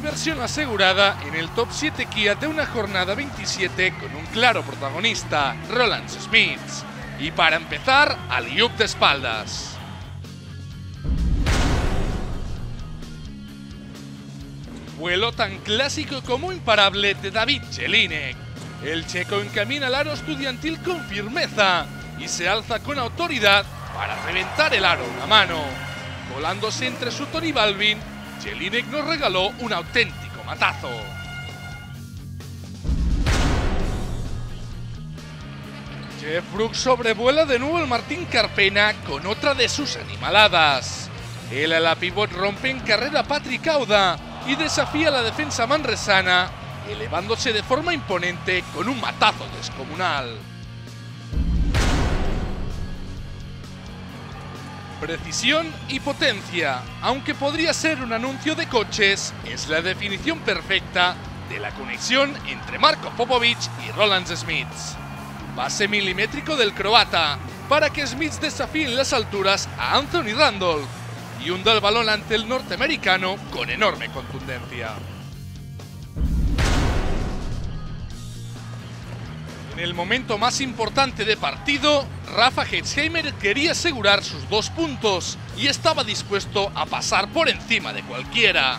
posición asegurada en el top 7 Kia de una jornada 27 con un claro protagonista, Roland Smith. Y para empezar, al de espaldas. Vuelo tan clásico como imparable de David Jelinek. El checo encamina al aro estudiantil con firmeza y se alza con autoridad para reventar el aro una mano. Volándose entre Sutton y Balvin, Jelinek nos regaló un auténtico matazo. Jeff Brooks sobrevuela de nuevo el Martín Carpena con otra de sus animaladas. El ala pivot rompe en carrera Patrick Auda y desafía la defensa manresana, elevándose de forma imponente con un matazo descomunal. Precisión y potencia, aunque podría ser un anuncio de coches, es la definición perfecta de la conexión entre Marco Popovic y Roland Smith. Pase milimétrico del croata para que Smith desafíe en las alturas a Anthony Randolph y hunda el balón ante el norteamericano con enorme contundencia. En el momento más importante de partido, Rafa Hetzheimer quería asegurar sus dos puntos y estaba dispuesto a pasar por encima de cualquiera.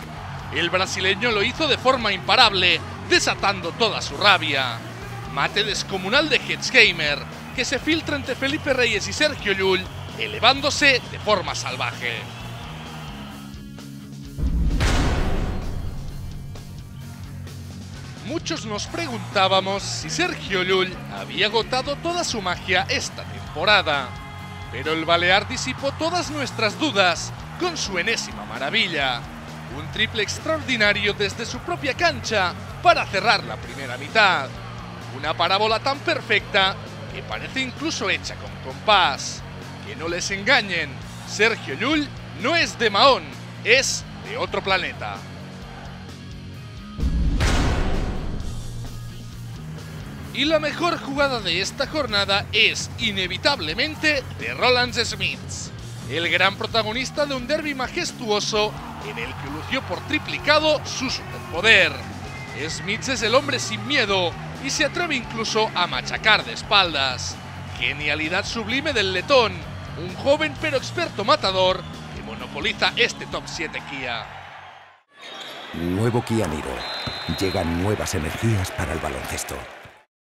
El brasileño lo hizo de forma imparable, desatando toda su rabia. Mate descomunal de Hetzheimer, que se filtra entre Felipe Reyes y Sergio Llull, elevándose de forma salvaje. Muchos nos preguntábamos si Sergio Llull había agotado toda su magia esta temporada. Pero el Balear disipó todas nuestras dudas con su enésima maravilla. Un triple extraordinario desde su propia cancha para cerrar la primera mitad. Una parábola tan perfecta que parece incluso hecha con compás. Que no les engañen, Sergio Llull no es de Mahón, es de otro planeta. Y la mejor jugada de esta jornada es, inevitablemente, de Roland Smith, el gran protagonista de un derby majestuoso en el que lució por triplicado su superpoder. Smith es el hombre sin miedo y se atreve incluso a machacar de espaldas. Genialidad sublime del letón, un joven pero experto matador que monopoliza este top 7 Kia. Nuevo Kia Niro. Llegan nuevas energías para el baloncesto.